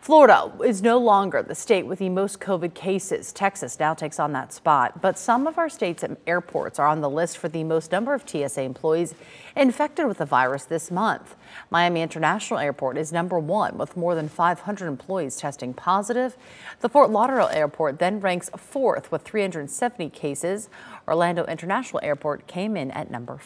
Florida is no longer the state with the most COVID cases. Texas now takes on that spot. But some of our states' airports are on the list for the most number of TSA employees infected with the virus this month. Miami International Airport is number one with more than 500 employees testing positive. The Fort Lauderdale Airport then ranks fourth with 370 cases. Orlando International Airport came in at number